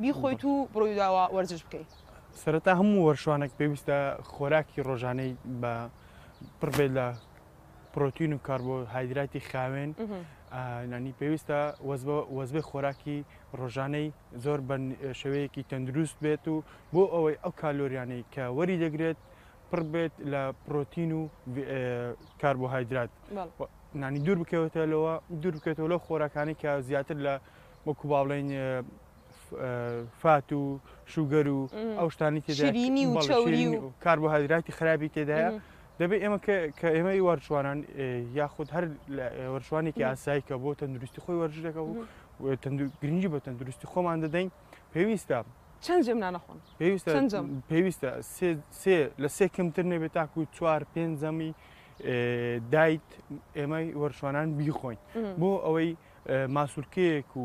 بیخۆیت و بڕۆی داوا وەرزش بکەیت سەرەتا هەموو وەرشوانێک پێویستە خۆراکی ڕۆژانەی بە پڕبێت لە پرۆتین و کاربۆ هایدراتی خاوێن نانی پێویستە وەزبێ خۆراکی ڕۆژانەی زۆر بە شێوەیەکی تەندروست بێت و بۆ ئەوەی ئەو کالۆریانەی کە وەری دەگرێت پڕ بێت لە پرۆتین و کاربۆهایدرات نانی دوور بکەوێتەوە دوور بکەێتەوە لەو خۆراکانی کە زیاتر لە وەکو با بڵێین فات و شوگەر و ئەو شتانی تێداینی و چاوری و کاربۆهایدراتی خراپی تێدایە دەبێت ئێمە کە ئێمەی وەرچوانان یاخود هەر وەرچوانێکی ئاسایی کە بۆ تەندروستی خۆی وەرجەکە و گرنگی بە تەندروستی خۆمان دەدەین پێویستە چەند جمنا نەخۆن پێویستە پێویستە سێ لە سێ کەمتر نەبێت تاکو و چوار پێنجەمی دایت ئێمەی وەرشوانان بیخۆین بۆ ئەوەی ماسولکەیەک و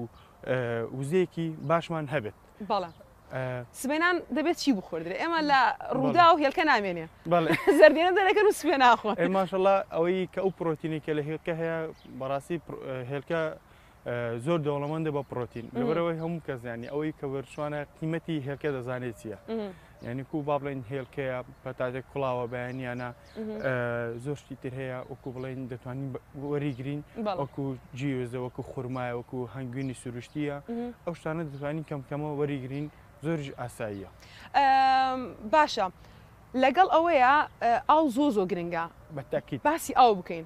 وزەیەکی باشمان هەبێت. بەڵێ سبێنان دەبێت چی بخوردرێ ئێمە لە ڕوودا و هێلکە نامێنێ زەردێنە دەرەکەن و سبێ ناخۆ ماشەڵا ئەوەی کە ئەو پرۆتینی کە لە هێلکە هەیە بەڕاستی هێلکە زۆر دەوڵەمەندە بە پرۆتین لەبەرەوەی هەموو کەزیانی ئەوەی کە وەرچوانە قیمەتی هێلکە دەزانێت چییە یعنی کو با بڵێن هێلکەیە پەتاتێک کوڵاوە بەیانیانە زۆر شتی تر هەیە وەکو بڵین دەتوانین وەریگرین وەکو جیوزە وەکو خورمایە وەکو هەنگوینی سروشتیە ئەو شتانە دەتوانین کەم کەمەوە وەریگرین زۆریش ئاساییە باشە لەگەڵ ئەوەیە ئاو زۆ زۆ گرنگە بەتاکی باسی ئاو بکەین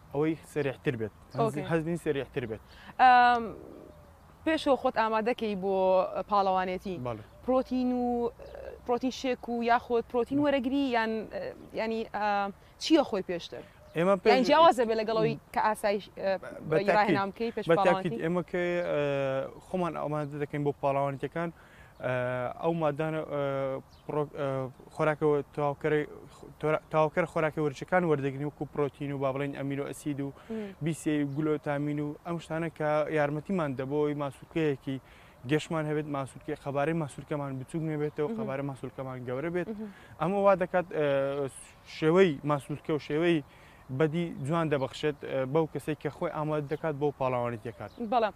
ئەوەی سەریحتر بێت هەزنی سەریحتر بێت پێشەوە خۆت ئامادەکەی بۆ پاڵەوانێتی پرۆتین و پرۆتین شێک و یاخۆت پرۆتین وەرەگری یان ینی چییە خۆی پێشتر ئێمە جیاوازە بێ لەگەڵەوەی کە ئاسایش بەنامکەی پێش ئێمە خۆمان ئامادە دەکەین بۆ پاڵاوانەکان ئەو مادانە خۆراکەوە تاوکەر خۆراکە ورچەکان وەردەگرین وکو پرۆتین و با بڵین ئەمیر و ئەسید و بیسێ گلۆتامین و ئەم شتانە کە یارمەتیمان دەبەوەی ماسوولکەیەکی گەشمان هەبێت ماسوولکی قەبارەی ماسوولکەمان بچوک نەبێتەوە قەبارە ماسوولکەمان گەورە بێت ئەمە وا دەکات شێوەی ماسوولکە و شێوەی بەدی جوان دەبخشێت بەو کەسێک کە خۆی ئاماد دەکات بۆ پاڵەوانی دەکات بەڵام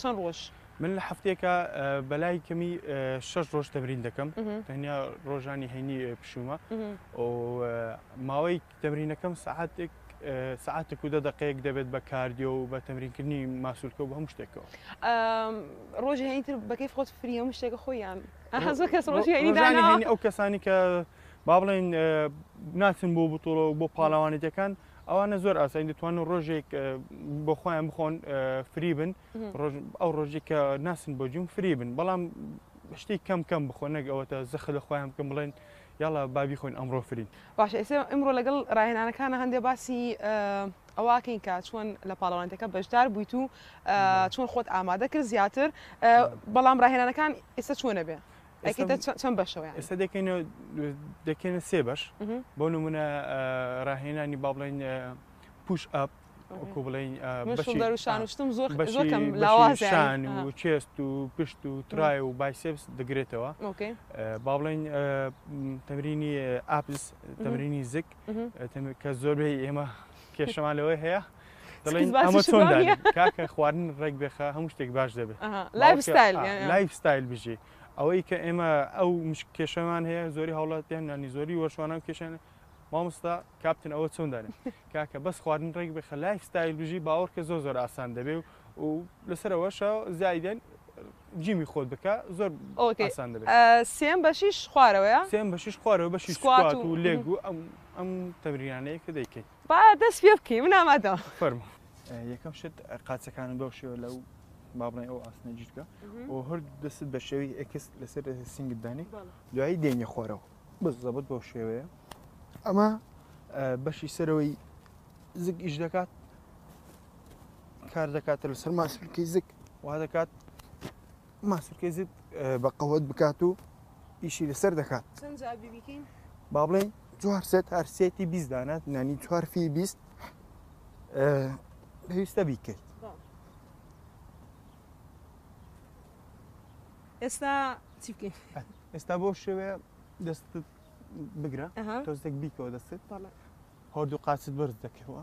چەند ڕۆژ؟ من لە هەفتێکە بەلای کەمی شش ڕۆژ تەمرین دەکەم تەنیا ڕۆژانی هەینی پشومە ماوەی تەمرینەکەم سعاتێک سعاتێک و دە دقەیەک دەبێت بە کاردیۆ و بە تەمرینکردنی ماسوولکە و هەم شتێکەوە ڕۆژی هەینتر بەکەی خۆت فریە و شتێکە خۆیان ئەو کەسانی کە با بڵێن ناچن بۆ بتۆڵەوە بۆ پاڵەوانێتەکان ئەوانە زۆر ئاسایی دەتوانن ڕۆژێک بۆ خۆیان بخۆن فری بن ئەو ڕۆژێک کە ناسن بۆ جون فری بن بەڵام شتێک کەم کەم بخۆ نەگەوەتە زەخ لە خۆیان بکەم بڵێن یاڵا بابی خۆین ئەمڕۆ فرین باش ئێسێ ئمڕۆ لەگەڵ ڕاهێنانەکانە هەندێ باسی ئەوواکەین کە چۆن لە پاڵەوانەتەکە بەشدار بوویت و چۆن خۆت ئامادە کرد زیاتر بەڵام ڕاهێنانەکان ئێستا چۆنە بێ ئەکیتە چەند بەشەوە ئێستا دەکەینەوە دەکەێنە سێ بەش بۆ نمونە ڕاهێنانی با بڵێن پوش ئەپ وەکو بڵین شانشتم زۆر زۆرکەم لاوازشان و چێست و پشت و ترای و بایسپس دەگرێتەوە با بڵین تەمرینی ئاپس تەمرینی زیک کە زۆربەی ئێمە کێشەمان لەوەی هەیە دەڵێن ئەمە چۆن کاکە خواردن ڕێک بێخە هەموو شتێک باش دەبێت لایف ستایل بژی ئەوەی کە ئێمە ئەو مشک کێشەمان هەیە زۆری هەوڵات پێیان نانی زۆری وەشوانە کێشێن مامۆستا کاپتن ئەوە چۆن دانێت کاکە بەس خواردن ڕێک بێخە لایف ستایل بژی باوەڕکە زۆر زۆر ئاسان دەبێ و لەسەرەوەشە زیایدەن جیمی خۆت بکە زۆر ئاسان دەبێت سێم بەشیش خوارەوەە سێم بەشیش خوارەوە بەشی سوات و لێگو ئەم ئەم تەمرینانەیە کە دەیکەیت با دەست پێ بکەین من ئامادەم فەرموو. یەکەم شت قاچەکانت بەو شێوە لەو با بڵێن ئەو ئاسنە جووت بکە و هەر دەست بە شێوی ئێکس لەسەر سینگت دانی دوایی دێنی خۆرەوە بەس زەبت بەو شێوەیە ئەمە بەشی سەرەوەی زگ ئیش دەکات کار دەکاتە لەسەر ماسپکەی زگ وا دەکات ماسولکەی زیت بە قەوەت بکات و ئیشی لەسەر دەکات با بڵێن جوار سێت هەر سێتی بیست دانات نانی چوار فی بیست پێویستە بیکەیت ئێستا چی بکەین ئێستا بۆ شێوێ دەست بگرە تۆزێک بیکەوە دەستت هەردوو قاچت بەرز دەکەوە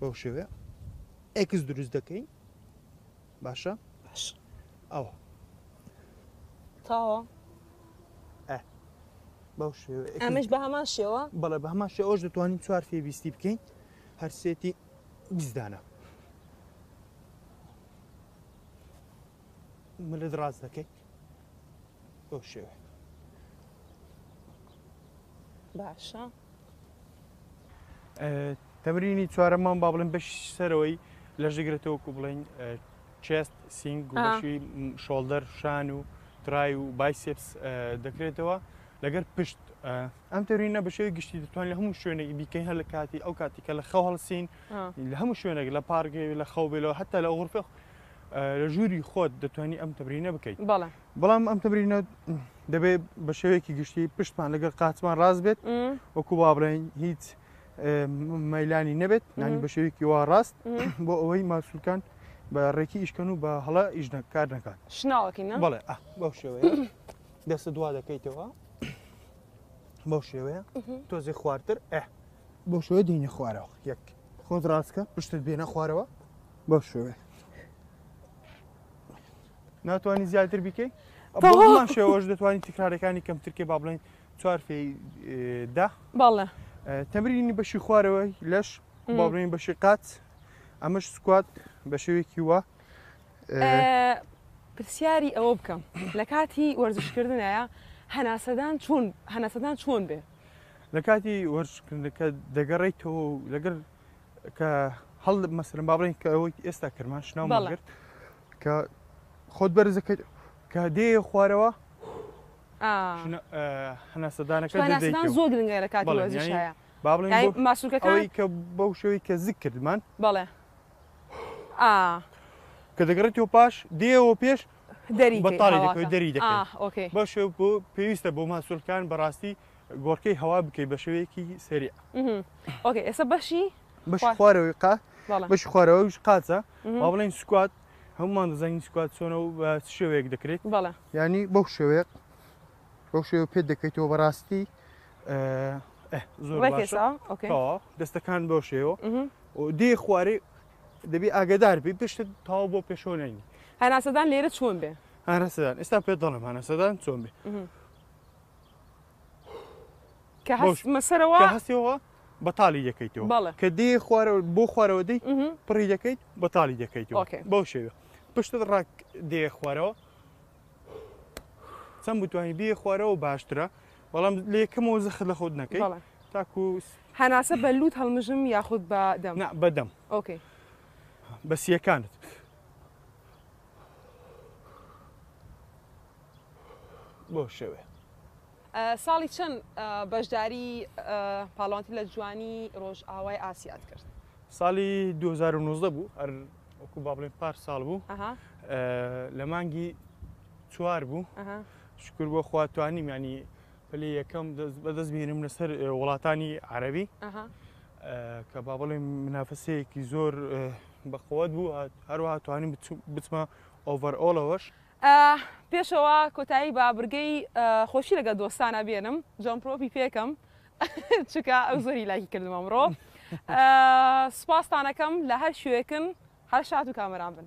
بەو شێوەیە ئێکس دروست دەکەین باشە باش ئەوە تاوە بەو شێوە ئەمەش بە هەمان شێوە بەڵێ بە هەمان شێوەش دەتوانین چوار فێ بیستی بکەین هەرسێتی بیزدانە ملت ڕاست دەکەیت بەو شێوە باشە تەمرینی چوارەمان با بڵێن بەش سەرەوەی لەش دەگرێتەوەکو بڵین چێست سینگ گوشی شۆڵدەر شان و ترای و بایسپس دەکرێتەوە لەگەر پشت ئەم تەرینە بەشێوی گشتی دەتوان لە هەموو شوێنێک بیکەین هەر لە کاتی ئەو کاتیکە لە خەو هەڵسین لە هەموو شوێنێک لە پارگەی لە خەو بێلەوە هەتا لە غورفێخ لە ژووری خۆت دەتوانانی ئەم تەبرینە بکەیت بەڵام ئەم تەمرینە دەبێت بە شێوەیەکی گشتی پشتمان لەگەڵ قاچمان ڕاست بێت وەکو با بڵێن هیچ مەلانی نەبێت نانی بە شێوێکی وا ڕاست بۆ ئەوەی ماسوولکان بە ڕێکی ئیشکەن و بە هەڵە ئیش نەکار نەکات شناوەکی بڵێ بەو شێوەیە دەستە دوا دەکەیتەوە بەو شێوەیە تۆزی خوارتر ئە بۆ شوێ دینە خوارەوە یەک خۆت ڕاستکە پشتت بێنە خوارەوە بەو شوێ ناتوانی زیاتر بیکەی بۆ هەمان شێوەش دەتوانین تکرارەکانی کەمترکە با بڵین چوار فێی دا باڵە تەمرینی بەشی خوارەوەی لەش با بڵین بەشی قات ئەمەش سکوات بە شێوێکی وە پرسیاری ئەوە بکەم لە کاتی وەرزشکردنەیە هەناسەدان چۆن هەناسەدان چۆن بێ لە کاتی وەرزشکردنەکە دەگەڕیتەوە لەگەر کە هەڵ مەسرم با بڵین کە ئەوەی ئێستا کرماش ناو مەڵگرت کە خۆت بەرز دەکەیت کە دێیە خوارەوە هەناسەدانەکە هەناسەدان زۆر گرنگە لە کاتی وەرزشایە با بڵێین ماسولکەکەی کە بەو شێوەی کە زیک کردمان بەڵێ کە دەگەڕێتەوە پاش دێەوە پێش دەری بەتاڵی دەکەوێت دەری دەکەن بەو شێو بۆ پێویستە بۆ ماسولکان بەڕاستی گۆڕکێی هەوا بکەی بە شێوەیەکی سەریع ئۆکەی ئێستا بەشی بەشی خوارەوەی قا بەشی خوارەوەش قاچە با بڵێن سکوات هەمومان دەزانین سکوات چۆنە و بە شێوەیەک دەکرێت بەڵێ ینی بەو شێوەیە بەو شێوە پێ دەکەیتەوە بەڕاستی زۆر دەستەکان بەو شێوە دێ خوارێ دەبی ئاگدار بی پشتت تاو بۆ پێشۆنەنی هەناسەدان لێرە چۆن بێ هەناسەدان ئێستا پێ دەڵم هەناسەدان چۆن بێ کە هەستمە سەرەوە کە هەستیەوە بەتالی دەکەیتەوە بەڵێ کە دێ خوارەوە بۆ خوارەوە دەی پڕی دەکەیت بەتالی دەکەیتەوە بەو شێوە پشتت ڕاک دێ خوارەوە چەند بتوانانی بێ خوارەوە باشترە بەڵام لە یەکەمەوە زەخت لە خۆت نەکەی تاکو هەناسە بە لووت هەڵمژم یاخود بە دەم بەدەم ئۆکەی بەسیەکانت بۆ شەوێ. ساڵی چەند بەشداری پاڵەوانتی لە جوانی ڕۆژئاوای ئاسیات کرد؟ ساڵی 2019 بوو هەر وەکو با بڵێن پار ساڵ بوو لە مانگی چوار بوو شکر بۆ خواتوانیم ینی پلەی یەکەم بەدەست بینم لەسەر وڵاتانی عەربی کە با بڵێ منافەسەیەکی زۆر بەقوت بوو هەروە توانین بچمە ئۆڤەر ئۆڵەوەش پێشەوە کۆتایی با برگەی خۆشی لەگە دۆستانە بێنم جۆن پرۆپی پێکەم چکە ئەو زۆری لایکی کردم ئەمڕۆ سپاستانەکەم لە هەر شوێکن هەر شاد و کامەران بن.